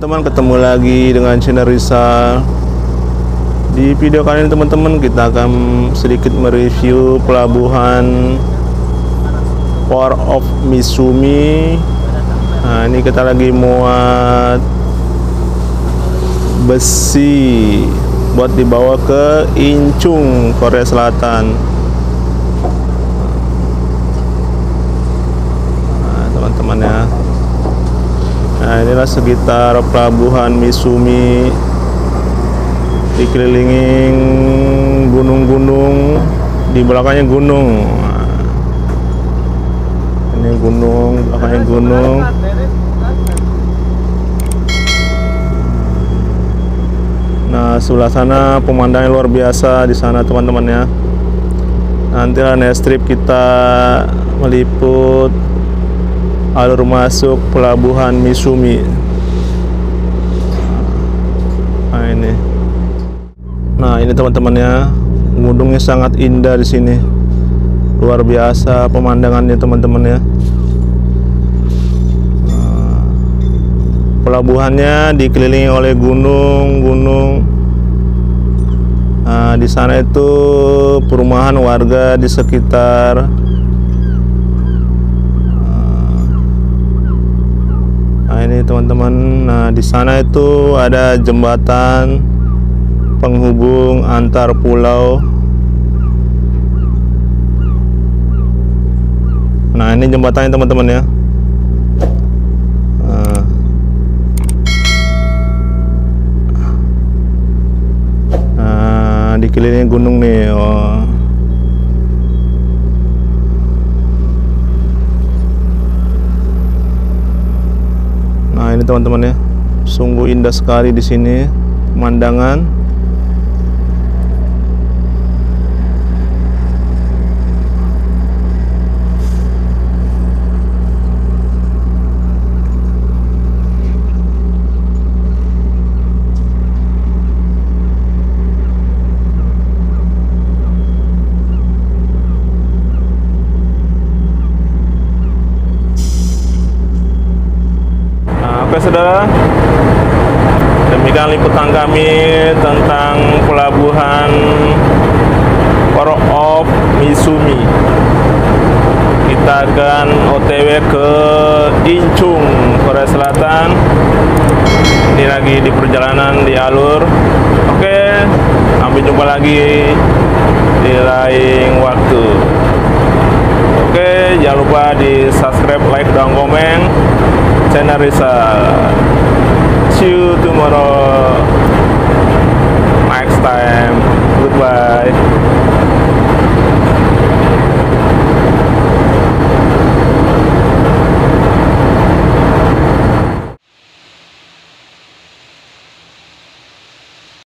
teman-teman ketemu lagi dengan channel Rizal di video kali ini teman-teman kita akan sedikit mereview pelabuhan Port of Misumi nah ini kita lagi muat besi buat dibawa ke Incheon Korea Selatan nah teman-teman ya Inilah sekitar pelabuhan Misumi Dikelilingi gunung-gunung Di belakangnya gunung. Nah, Ini gunung, belakangnya gunung. Nah sebelah sana pemandangan luar biasa di sana teman-teman ya. Nanti trip kita meliput alur masuk pelabuhan Misumi. Nah ini. Nah ini teman-teman ya, gunungnya sangat indah di sini. Luar biasa pemandangannya teman-teman ya. Nah, Pelabuhannya dikelilingi oleh gunung-gunung. Nah, di sana itu perumahan warga di sekitar Nah ini teman-teman, nah di sana itu ada jembatan penghubung antar pulau. Nah ini jembatannya teman-teman ya. Nah. Nah, dikelilingi gunung nih. Oh. Teman-teman ya, sungguh indah sekali di sini pemandangan. Oke saudara, demikian liputan kami tentang pelabuhan Port of Misumi. Kita akan OTW ke Incheon, Korea Selatan. Ini lagi di perjalanan di alur. Oke, sampai jumpa lagi di lain waktu. Oke, jangan lupa di subscribe, like, dan komen channel Rizal. See you tomorrow. Next time. Goodbye.